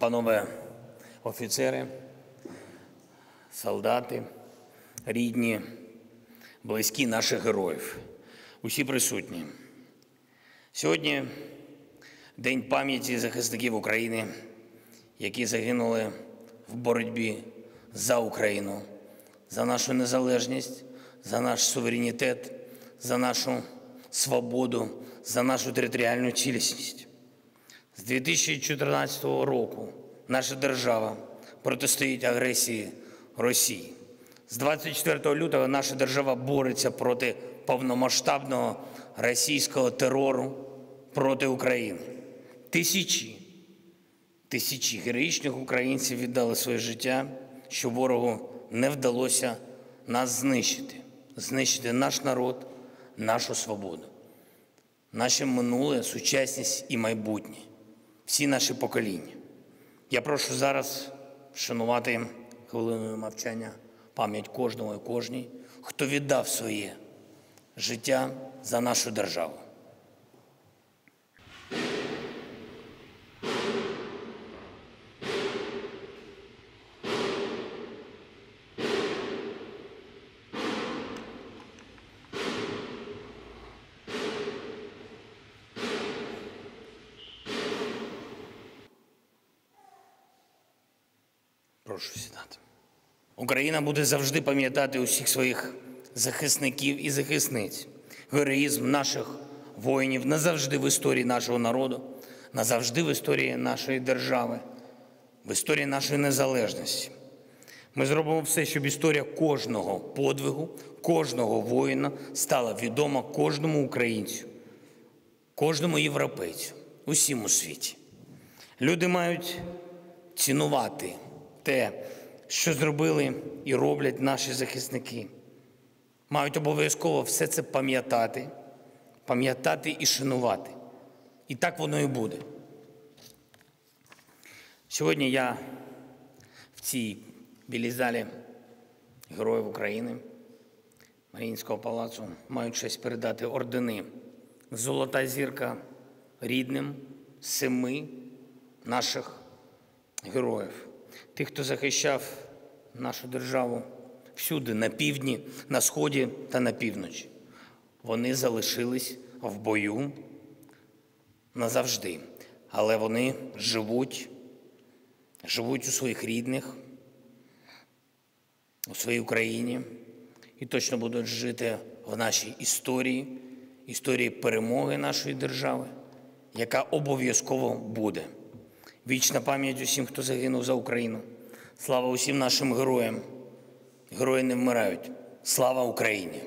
панове офіцери, солдати, рідні, близькі наших героїв, усі присутні. Сьогодні День пам'яті захисників України, які загинули в боротьбі за Україну, за нашу незалежність, за наш суверенітет, за нашу свободу, за нашу територіальну цілісність. З 2014 року наша держава протистоїть агресії Росії. З 24 лютого наша держава бореться проти повномасштабного російського терору проти України. Тисячі, тисячі героїчних українців віддали своє життя, що ворогу не вдалося нас знищити, знищити наш народ, нашу свободу, наше минуле, сучасність і майбутнє, всі наші покоління. Я прошу зараз вшанувати хвилиною мовчання пам'ять кожного і кожній, хто віддав своє життя за нашу державу. Прошу сідати. Україна буде завжди пам'ятати усіх своїх захисників і захисниць. Героїзм наших воїнів назавжди в історії нашого народу, назавжди в історії нашої держави, в історії нашої незалежності. Ми зробимо все, щоб історія кожного подвигу, кожного воїна стала відома кожному українцю, кожному європейцю, усім у світі. Люди мають цінувати те, що зробили і роблять наші захисники. Мають обов'язково все це пам'ятати, пам'ятати і шанувати. І так воно і буде. Сьогодні я в цій білій залі Героїв України Маріїнського палацу маю честь передати ордени Золота зірка рідним семи наших героїв, тих, хто захищав нашу державу всюди, на півдні, на сході та на півночі. Вони залишились в бою назавжди, але вони живуть, живуть у своїх рідних, у своїй Україні і точно будуть жити в нашій історії, історії перемоги нашої держави, яка обов'язково буде. Вічна пам'ять усім, хто загинув за Україну. Слава усім нашим героям. Герої не вмирають. Слава Україні!